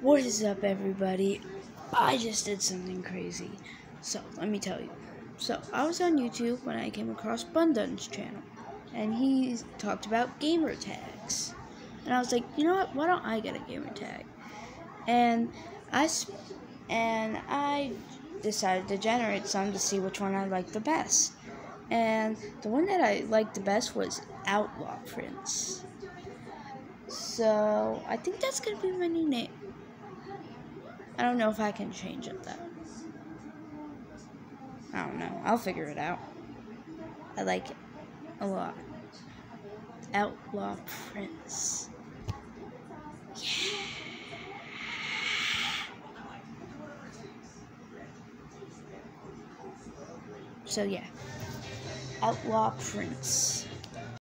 What is up, everybody? I just did something crazy. So, let me tell you. So, I was on YouTube when I came across Bundun's channel, and he talked about gamer tags. And I was like, you know what? Why don't I get a gamer tag? And I and I decided to generate some to see which one I liked the best. And the one that I liked the best was Outlaw Prince. So I think that's gonna be my new name. I don't know if I can change it though. I don't know. I'll figure it out. I like it a lot. Outlaw Prince. Yeah. So yeah. Outlaw Prince.